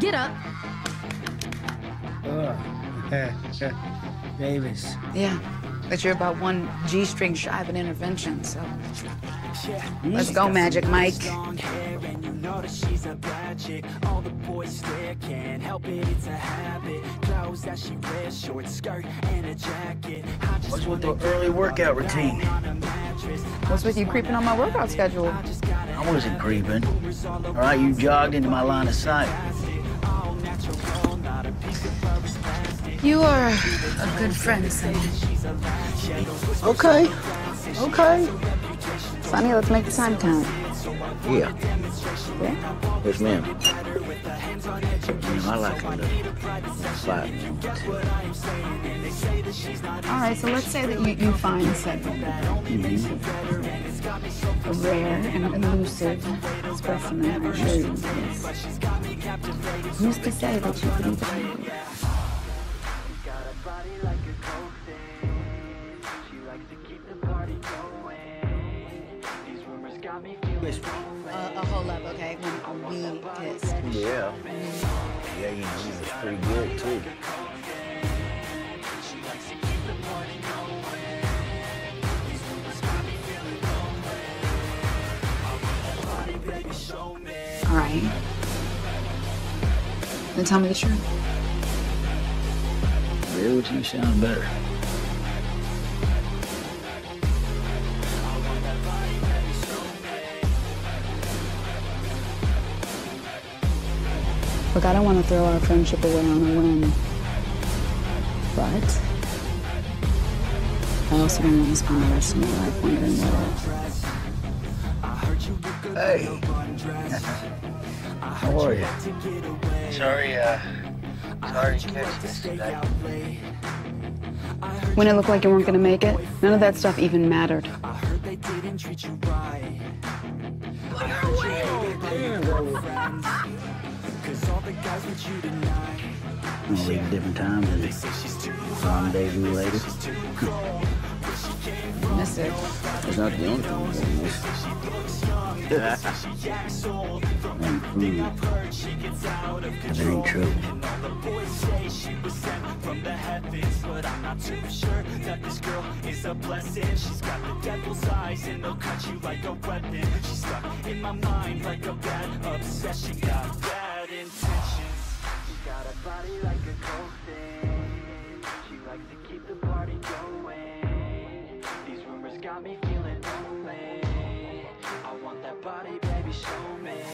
Get up. Davis. Yeah, but you're about one G string shy of an intervention, so. Let's go, Magic Mike. She's a bad chick. All the boys there can't help it. It's a habit. Clothes that she wears, short skirt and a jacket. What's with the early workout routine? What's with you creeping on my workout schedule? I wasn't creeping. All right, you jogged into my line of sight. You are a good friend, Sonny. Okay. Okay. Sonny, let's make the time count. Yeah. Yeah? Yes, ma'am. I like a little five All right, so let's say that you, you find Cedric. Mm-hmm. A rare and elusive specimen, I assure you. Yes. Who's to say that you could a whole up, okay? When we kissed. Yeah. Yeah, you know, he was pretty good, too. All right. Then tell me the truth. Real with you sound better. Look, I don't want to throw our friendship away on a whim. But I also don't want to spend the rest of my life wondering whether Hey. How are you? Sorry, uh, sorry to catch this today. when it looked like you weren't going to make it, none of that stuff even mattered. they didn't treat you right. Cause all the guys want you tonight. I'm gonna leave a different time than rendezvous later. Missed it. That's not the only thing we're gonna miss. Mm, That ain't true. from the heavens, but I'm not too sure that this girl is a blessing. She's got the devil's eyes and they'll cut you like a weapon. She's stuck in my mind like a bad obsession. Got body like a coffin. She likes to keep the party going. These rumors got me feeling lonely. I want that body, baby, show me.